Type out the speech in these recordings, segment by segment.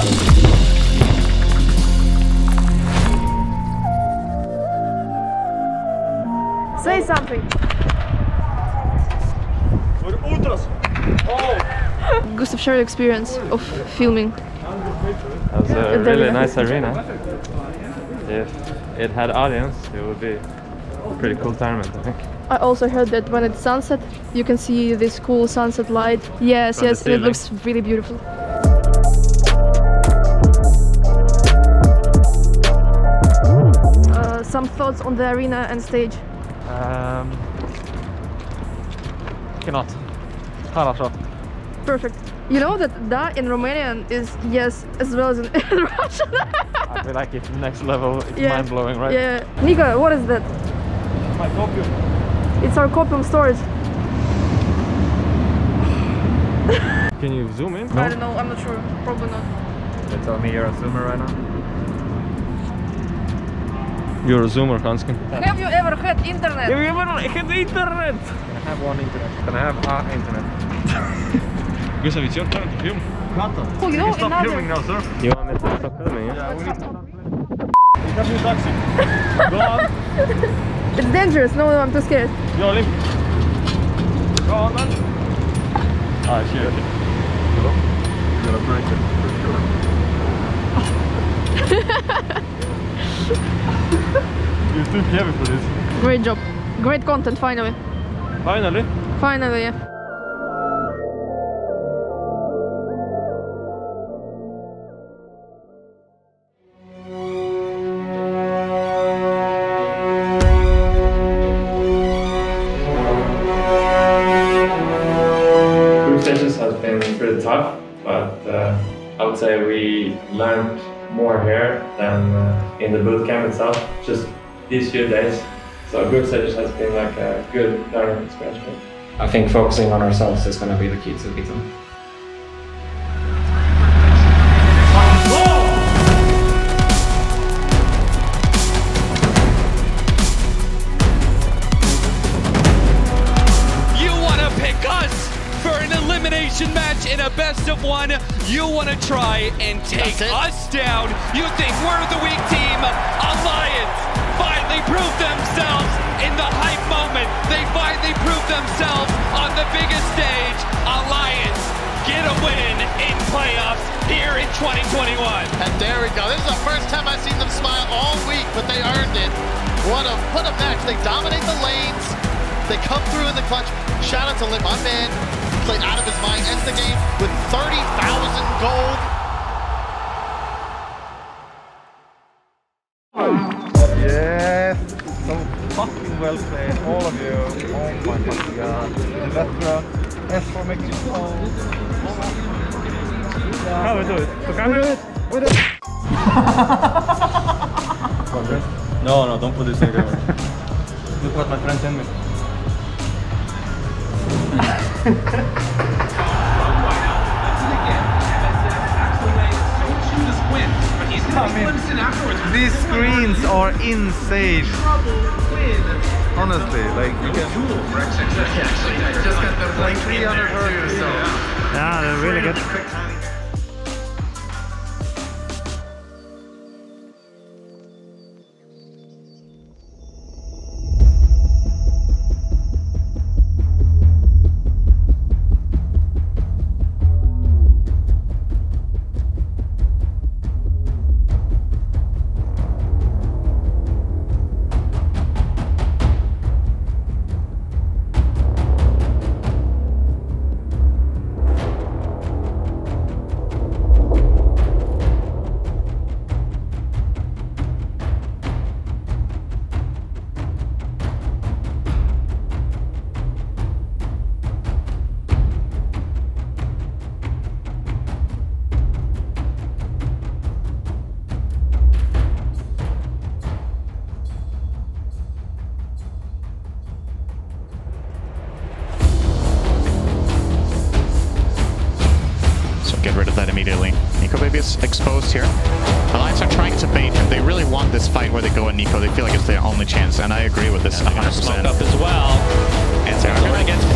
Say something. Oh. Gustav, share your experience of filming. That was a really nice arena. If it had audience, it would be a pretty cool tournament, I think. I also heard that when it's sunset, you can see this cool sunset light. Yes, From yes, and it looks really beautiful. some thoughts on the arena and stage? Um, cannot. Хорошо. Perfect. You know that da in Romanian is yes as well as in, Russian. I feel like it's next level. It's yeah. mind blowing, right? Yeah. Nika, what is that? It's my copium. It's our copium storage. Can you zoom in? No? I don't know. I'm not sure. Probably not. You tell me you're a zoomer right now? You're a zoomer, Handsken. Have you ever had internet? Have you ever had internet? I have one internet? Can I have a internet? Gustav, it's your turn to film. Oh, you know, Stop filming now, sir. You want me to stop filming? Yeah? Yeah, we need to stop. We have new taxi. Go on. It's dangerous. No, no, I'm too scared. Yo, Lim. Go on, man. Ah, shit. You're gonna break it for sure. You're too heavy for this. Great job. Great content, finally. Finally. Finally, yeah. Group stages has been pretty tough, but uh, I would say we learned more here than uh, in the boot camp itself, just these few days. So stages has been like a good learning experience. I think focusing on ourselves is going to be the key to beat match in a best of one. You want to try and take us down. You think we're the weak team. Alliance finally proved themselves in the hype moment. They finally proved themselves on the biggest stage. Alliance get a win in playoffs here in 2021. And there we go. This is the first time I've seen them smile all week, but they earned it. What a what a match. They dominate the lanes. They come through in the clutch. Shout out to Lim, my man. Played out of his mind. Ends the game with 30,000 gold. Yes. So fucking well played, all of you. Oh my fucking god. Vetra, S for Mexico. How we do it? So can we do it? With it. no, no, don't put this in camera. Look what my friend sent me. These screens are insane. Honestly, like you can the like 300 hertz. Yeah, they're really good. Rid of that immediately. Nikobaby is exposed here. Alliance are trying to bait him. They really want this fight where they go at Nico. They feel like it's their only chance, and I agree with this 100%. Smoke up as well. And Sarah Going against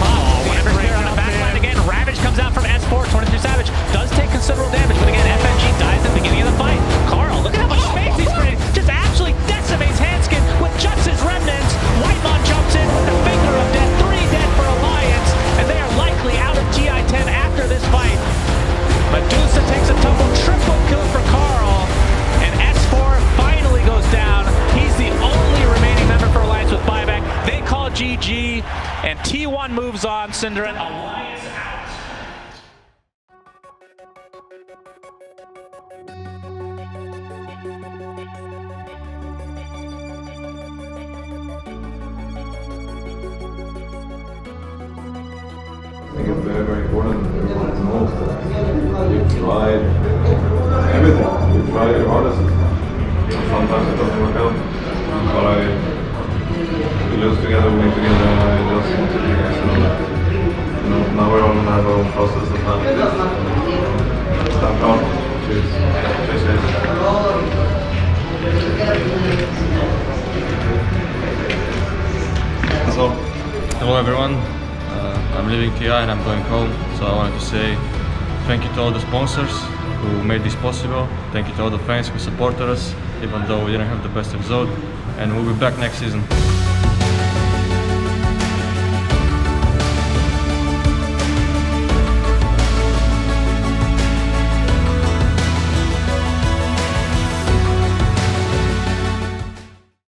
moves on. Cinderin. I think it's very, very important that that you everything. Hello everyone. Uh, I'm leaving TI and I'm going home. So I wanted to say thank you to all the sponsors who made this possible. Thank you to all the fans who supported us, even though we didn't have the best result. And we'll be back next season.